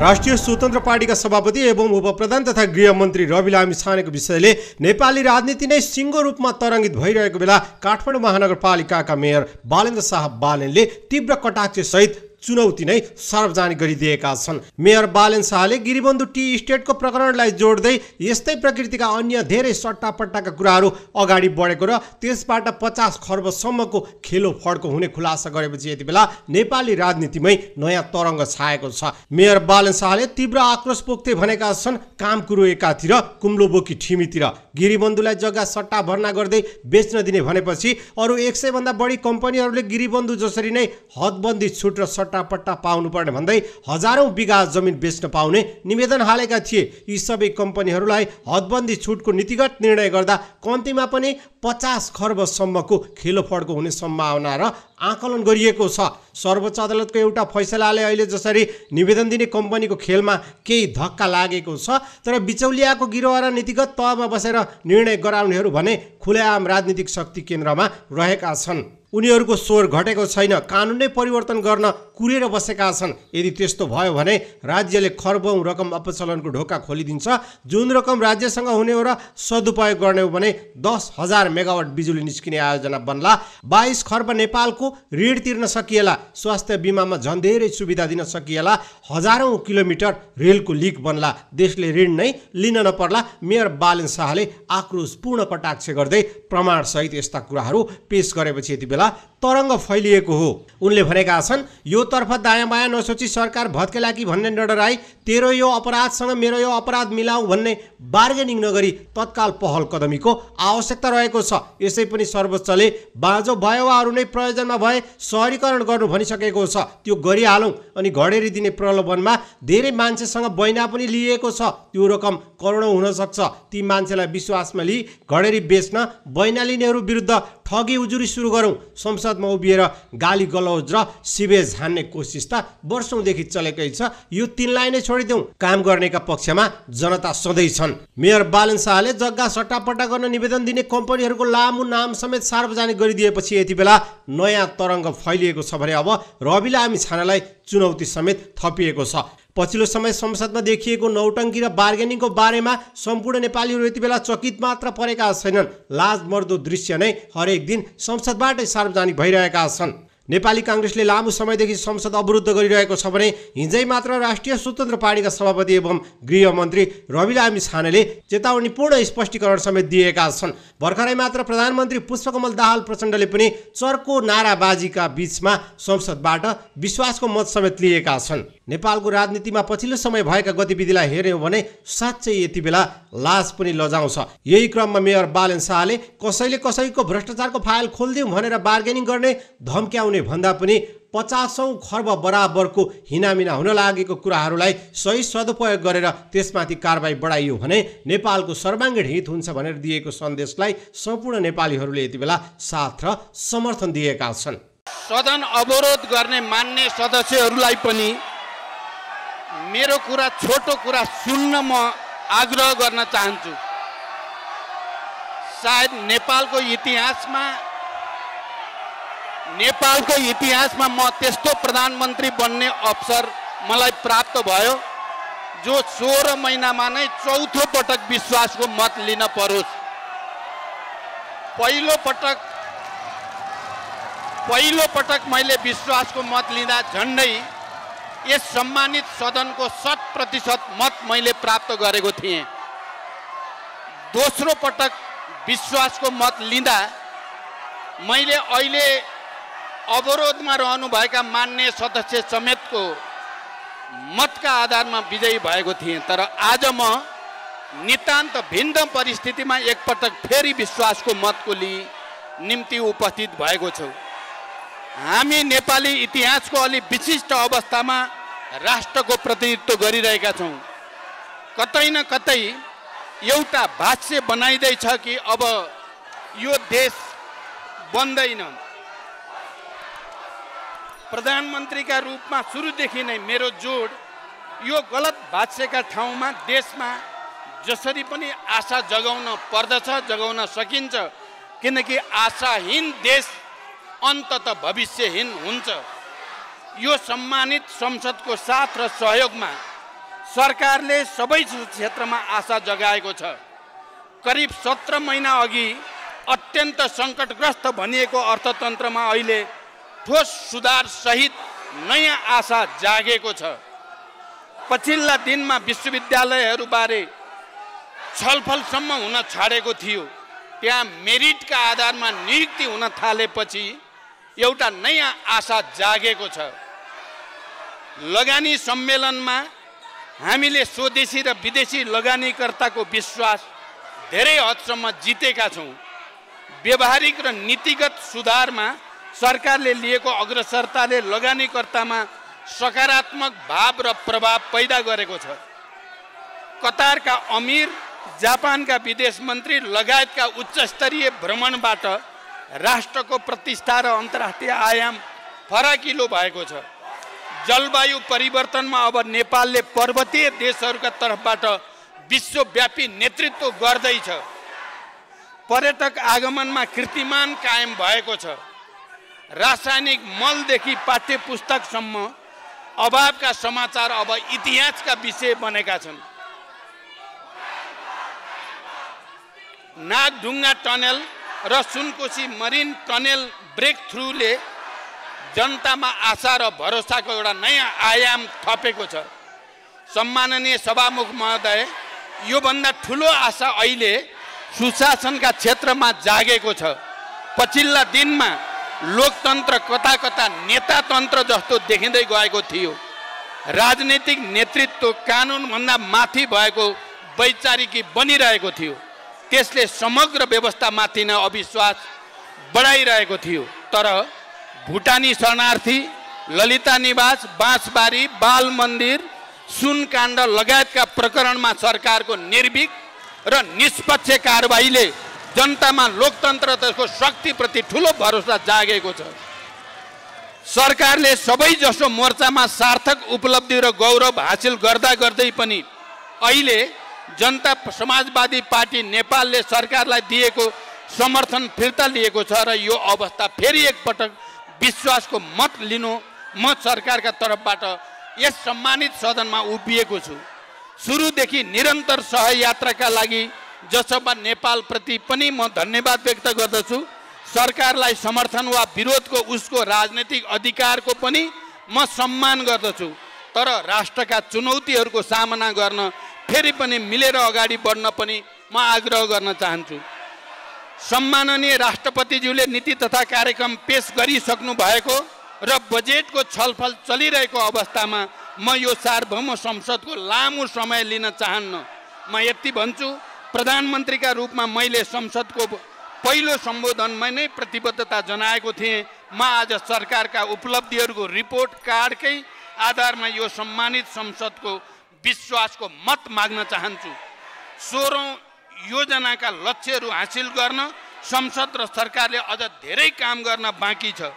राष्ट्रिय स्वतन्त्र पार्टीका सभापति एवं उपप्रधान तथा गृहमन्त्री रवि लामी छानेको विषयले नेपाली राजनीति नै सिङ्गो रूपमा तरङ्गित भइरहेको बेला काठमाडौँ महानगरपालिकाका मेयर बालेन्द्र शाह बालेनले तीव्र कटाक्षसहित चुनौती नै सार्वजनिक गरिदिएका छन्। मेयर बालेन शाहले गिरिबन्धु टी स्टेटको प्रकरणलाई जोड्दै यस्तै प्रकृतिका अन्य धेरै सट्टापट्टाका कुराहरू अगाडि बढेको र त्यसबाट पचास खर्बसम्मको खेलो फड्को हुने खुलासा गरेपछि यति बेला नेपाली राजनीतिमै नयाँ तरङ्ग छाएको छ। मेयर बालेन शाहले तीव्र आक्रोश पोख्दै भनेका छन् काम कुरो एकातिर कुम्लो बोकी ठिमीतिर। गिरिबन्धुलाई जग्गा सट्टा भर्ना गर्दै बेच्न दिने भनेपछि अरू एक सयभन्दा बढी कम्पनीहरूले गिरिबन्धु जसरी नै हदबन्दी छुट र सट्टापट्टा पाउनुपर्ने भन्दै हजारौँ बिघा जमिन बेच्न पाउने निवेदन हालेका थिए। यी सबै कम्पनीहरूलाई हदबन्दी छुटको नीतिगत निर्णय गर्दा कम्तीमा पनि पचास खर्बसम्मको खेलोफडको हुने सम्भावना र आकलन गरिएको छ। सर्वोच्च अदालतको एउटा फैसलाले अहिले जसरी निवेदन दिने कम्पनीको खेलमा केही धक्का लागेको छ तर बिचौलियाको गिरोह र नीतिगत तहमा बसेर निर्णय गराउनेहरू भने खुलेआम राजनीतिक शक्ति केन्द्रमा रहेका छन्। उनीहरूको स्वर घटेको छैन कानुन नै परिवर्तन गर्न कुरेर बसेका छन्। यदि त्यस्तो भयो भने राज्यले खर्बौँ रकम अपचलनको ढोका खोलिदिन्छ जुन रकम राज्यसँग हुने हो र सदुपयोग गर्ने हो भने दस हजार मेगावाट बिजुली निस्किने आयोजना बन्ला। बाइस खर्ब नेपालको ऋण तिर्न सकिएला स्वास्थ्य बिमामा झन् धेरै सुविधा दिन सकिएला हजारौँ किलोमिटर रेलको लिक बन्ला। देशले ऋण नै लिन नपर्ला मेयर बालेन शाहले आक्रोशपूर्ण कटाक्ष गर्दै प्रमाणसहित यस्ता कुराहरू पेश गरेपछि यति बेला तरङ्ग फैलिएको हो। उनले भनेका छन् यो तर्फ दायाँ बायाँ नसोची सरकार भत्केला कि भन्ने नडराई तेरो यो अपराधसँग मेरो यो अपराध मिलाऊ भन्ने बार्गेनिङ नगरी तत्काल पहल कदमीको आवश्यकता रहेको छ। यसै पनि सर्वोच्चले बाँझो भयो वा अरू नै प्रयोजनमा भए सहरीकरण गर्नु भनिसकेको छ। त्यो गरिहालौँ अनि घडेरी दिने प्रलोभनमा धेरै मान्छेसँग बैना पनि लिएको छ। त्यो रकम करोडौँ हुनसक्छ। ती मान्छेलाई विश्वासमा लिई घडेरी बेच्न बैना लिनेहरू विरुद्ध ठगी उजुरी सुरु गरौँ। संसदमा उभिएर गाली गलौज र सिवेज हान्ने कोसिस त वर्षौँदेखि चलेकै छ। यो तिनलाई नै छोडिदेऊ। काम गर्नेका पक्षमा जनता सधैँ छन्। मेयर बालन शाहले जग्गा सट्टापट्टा गर्न निवेदन दिने कम्पनीहरूको लामो नाम समेत सार्वजनिक गरिदिएपछि यति बेला नयाँ तरङ्ग फैलिएको छ भने अब रवि लामी छानालाई चुनौती समेत थपिएको छ। पछिल्लो समय संसदमा देखिएको नौटङ्की र बार्गेनिङको बारेमा सम्पूर्ण नेपालीहरू यति बेला चकित मात्र परेका छैनन्। लाज मर्दो दृश्य नै हरेक दिन संसदबाटै सार्वजनिक भइरहेका छन्। नेपाली काङ्ग्रेसले लामो समयदेखि संसद अवरुद्ध गरिरहेको छ भने हिजै मात्र राष्ट्रिय स्वतन्त्र पार्टीका सभापति एवं गृहमन्त्री रवि लामी छानेले चेतावनीपूर्ण स्पष्टीकरण समेत दिएका छन्। भर्खरै मात्र प्रधानमन्त्री पुष्पकमल दाहाल प्रचण्डले पनि चर्को नाराबाजीका बिचमा संसदबाट विश्वासको मत समेत लिएका छन्। नेपालको राजनीतिमा पछिल्लो समय भएका गतिविधिलाई हेऱ्यौँ भने साँच्चै यति बेला लाज पनि लजाउँछ। यही क्रममा मेयर बालेन शाहले कसैले कसैको भ्रष्टाचारको फाइल खोलिदिउँ भनेर बार्गेनिङ गर्ने धम्क्याउने भन्दा पनि पचासौँ खर्ब बराबरको हिनामिना हुन लागेको कुराहरूलाई सही सदुपयोग गरेर त्यसमाथि कारवाही बढाइयो भने नेपालको सर्वाङ्गीण हित हुन्छ भनेर दिएको सन्देशलाई सम्पूर्ण नेपालीहरूले यति बेला साथ र समर्थन दिएका छन्। सदन अवरोध गर्ने मान्ने सदस्यहरूलाई पनि मेरो कुरा छोटो कुरा सुन्न म आग्रह गर्न चाहन्छु। सायद नेपालको इतिहासमा नेपालको इतिहासमा म त्यस्तो प्रधानमन्त्री बन्ने अवसर मलाई प्राप्त भयो जो सोह्र महिनामा नै चौथो पटक विश्वासको मत लिन परोस्। पहिलो पटक पहिलो पटक मैले विश्वासको मत लिँदा झन्डै यस सम्मानित सदनको शत प्रतिशत मत मैले प्राप्त गरेको थिएँ। दोस्रो पटक विश्वासको मत लिँदा मैले अहिले अवरोधमा रहनुभएका मान्य सदस्य समेतको मतका आधारमा विजयी भएको थिएँ। तर आज म नितान्त भिन्न परिस्थितिमा एकपटक फेरि विश्वासको मतको लि निम्ति उपस्थित भएको छु। हामी नेपाली इतिहासको अलि विशिष्ट अवस्थामा राष्ट्रको प्रतिनिधित्व गरिरहेका छौँ। कतै न कतै एउटा भाष्य बनाइँदैछ कि अब यो देश बन्दैन। प्रधानमन्त्रीका रूपमा सुरुदेखि नै मेरो जोड यो गलत भाष्यका ठाउँमा देशमा जसरी पनि आशा जगाउन पर्दछ जगाउन सकिन्छ किनकि आशाहीन देश अन्तत भविष्यहीन हुन्छ। यो सम्मानित संसदको साथ र सहयोगमा सरकारले सबै क्षेत्रमा आशा जगाएको छ। करिब सत्र महिना अघि अत्यन्त सङ्कटग्रस्त भनिएको अर्थतन्त्रमा अहिले ठोस सुधार सहित नयाँ आशा जागेको छ। पछिल्ला दिनमा विश्वविद्यालयहरूबारे छलफलसम्म हुन छाडेको थियो। त्यहाँ मेरिटका आधारमा नियुक्ति हुन थालेपछि एउटा नयाँ आशा जागेको छ। लगानी सम्मेलनमा हामीले स्वदेशी र विदेशी लगानीकर्ताको विश्वास धेरै हदसम्म जितेका छौँ। व्यवहारिक र नीतिगत सुधारमा सरकारले लिएको अग्रसरताले लगानीकर्तामा सकारात्मक भाव र प्रभाव पैदा गरेको छ। कतारका अमिर जापानका विदेश मन्त्री लगायतका उच्चस्तरीय भ्रमणबाट राष्ट्रको प्रतिष्ठा र अन्तर्राष्ट्रिय आयाम फराकिलो भएको छ। जलवायु परिवर्तनमा अब नेपालले पर्वतीय देशहरूका तर्फबाट विश्वव्यापी नेतृत्व गर्दैछ। पर्यटक आगमनमा कीर्तिमान कायम भएको छ। रासायनिक मलदेखि पाठ्य पुस्तकसम्म अभावका समाचार अब इतिहासका विषय बनेका छन्। नागढुङ्गा टनेल र सुनकोशी मरिन टनेल ब्रेक थ्रुले जनतामा आशा र भरोसाको एउटा नयाँ आयाम थपेको छ। सम्माननीय सभामुख महोदय योभन्दा ठुलो आशा अहिले सुशासनका क्षेत्रमा जागेको छ। पछिल्ला दिनमा लोकतन्त्र कता कता नेतातन्त्र जस्तो देखिँदै गएको थियो। राजनैतिक नेतृत्व कानुनभन्दा माथि भएको वैचारिकी बनिरहेको थियो। त्यसले समग्र व्यवस्थामाथि नै अविश्वास बढाइरहेको थियो। तर भुटानी शरणार्थी ललिता निवास बाँसबारी बाल मन्दिर सुनकाण्ड लगायतका प्रकरणमा सरकारको निर्भीक र निष्पक्ष कारवाहीले जनतामा लोकतन्त्र त्यसको शक्तिप्रति ठुलो भरोसा जागेको छ। सरकारले सबै जसो मोर्चामा सार्थक उपलब्धि र गौरव हासिल गर्दा गर्दै पनि अहिले जनता समाजवादी पार्टी नेपालले सरकारलाई दिएको समर्थन फिर्ता लिएको छ र यो अवस्था फेरि एकपटक विश्वासको मत लिनु म सरकारका तर्फबाट यस सम्मानित सदनमा उभिएको छु। सुरुदेखि निरन्तर सहयात्राका लागि जसपा नेपालप्रति पनि म धन्यवाद व्यक्त गर्दछु। सरकारलाई समर्थन वा विरोधको उसको राजनैतिक अधिकारको पनि म सम्मान गर्दछु। तर राष्ट्रका चुनौतीहरूको सामना गर्न फेरि पनि मिलेर अगाडि बढ्न पनि म आग्रह गर्न चाहन्छु। सम्माननीय राष्ट्रपतिज्यूले नीति तथा कार्यक्रम पेस गरिसक्नु भएको र बजेटको छलफल चलिरहेको अवस्थामा म यो सार्वभौम संसदको लामो समय लिन चाहन्न। म यति भन्छु प्रधानमन्त्रीका रूपमा मैले संसदको पहिलो सम्बोधनमा नै प्रतिबद्धता जनाएको थिएँ। म आज सरकारका उपलब्धिहरूको रिपोर्ट कार्डकै आधारमा यो सम्मानित संसदको विश्वासको मत माग्न चाहन्छु। सोह्रौँ योजनाका लक्ष्यहरू हासिल गर्न संसद र सरकारले अझ धेरै काम गर्न बाँकी छ।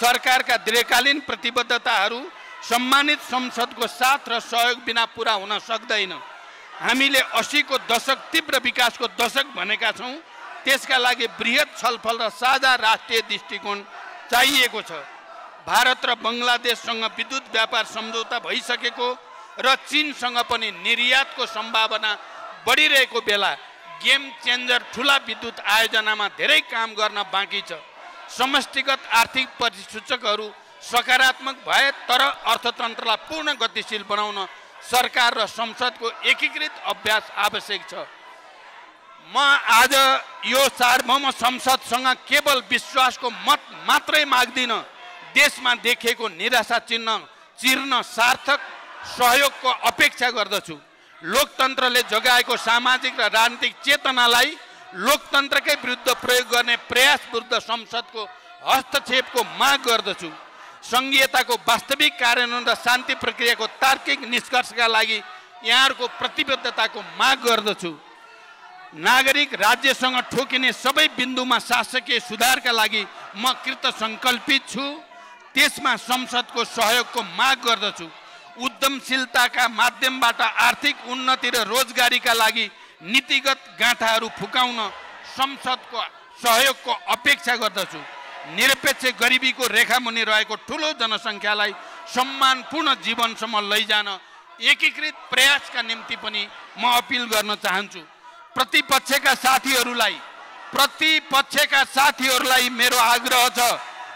सरकारका दीर्घकालीन प्रतिबद्धताहरू सम्मानित संसदको साथ र सहयोग बिना पुरा हुन सक्दैन। हामीले असीको दशक तीव्र विकासको दशक भनेका छौँ। त्यसका लागि वृहत छलफल र साझा राष्ट्रिय दृष्टिकोण चाहिएको छ। भारत र बङ्गलादेशसँग विद्युत व्यापार सम्झौता भइसकेको र चिनसँग पनि निर्यातको सम्भावना बढिरहेको बेला गेम चेन्जर ठुला विद्युत आयोजनामा धेरै काम गर्न बाँकी छ। समष्टिगत आर्थिक परिसूचकहरू सकारात्मक भए तर अर्थतन्त्रलाई पूर्ण गतिशील बनाउन सरकार र संसदको एकीकृत अभ्यास आवश्यक छ। म आज यो सार्वभौम संसदसँग केवल विश्वासको मत मात्रै माग्दिनँ देशमा देखिएको निराशा चिन्ह चिर्न सार्थक सहयोगको अपेक्षा गर्दछु। लोकतन्त्रले जगाएको सामाजिक र राजनीतिक चेतनालाई लोकतन्त्रकै विरुद्ध प्रयोग गर्ने प्रयास विरुद्ध संसदको हस्तक्षेपको माग गर्दछु। सङ्घीयताको वास्तविक कार्यान्वयन र शान्ति प्रक्रियाको तार्किक निष्कर्षका लागि यहाँहरूको प्रतिबद्धताको माग गर्दछु। नागरिक राज्यसँग ठोकिने सबै बिन्दुमा शासकीय सुधारका लागि म कृत सङ्कल्पित छु। त्यसमा संसदको सहयोगको माग गर्दछु। उद्यमशीलताका माध्यमबाट आर्थिक उन्नति र रोजगारीका लागि नीतिगत गाँठाहरू फुकाउन संसदको सहयोगको अपेक्षा गर्दछु। निरपेक्ष गरिबीको रेखामुनि रहेको ठुलो जनसङ्ख्यालाई सम्मानपूर्ण जीवनसम्म लैजान एकीकृत प्रयासका निम्ति पनि म अपिल गर्न चाहन्छु। प्रतिपक्षका साथीहरूलाई प्रतिपक्षका साथीहरूलाई मेरो आग्रह छ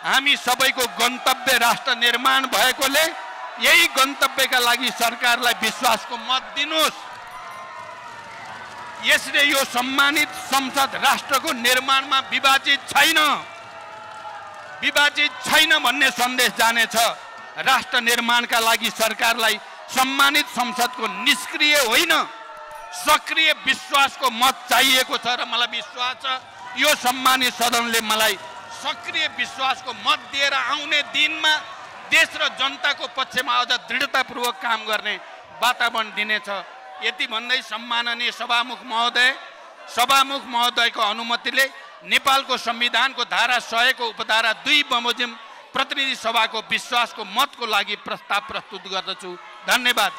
हामी सबैको गन्तव्य राष्ट्र निर्माण भएकोले यही गन्तव्यका लागि सरकारलाई विश्वासको मत दिनुहोस्। यसले यो सम्मानित संसद राष्ट्रको निर्माणमा विभाजित छैन। विभाजित छैन भन्ने सन्देश जानेछ। राष्ट्र निर्माणका लागि सरकारलाई सम्मानित संसदको निष्क्रिय होइन सक्रिय विश्वासको मत चाहिएको छ र मलाई विश्वास छ यो सम्मानित सदनले मलाई सक्रिय विश्वासको मत दिएर आउने दिनमा देश र जनताको पक्षमा अझ दृढतापूर्वक काम गर्ने वातावरण दिनेछ। यति भन्दै सम्माननीय सभामुख महोदय सभामुख महोदयको अनुमतिले नेपालको संविधानको धारा सयको उपधारा दुई बमोजिम प्रतिनिधि सभाको विश्वासको मतको लागि प्रस्ताव प्रस्तुत गर्दछु। धन्यवाद।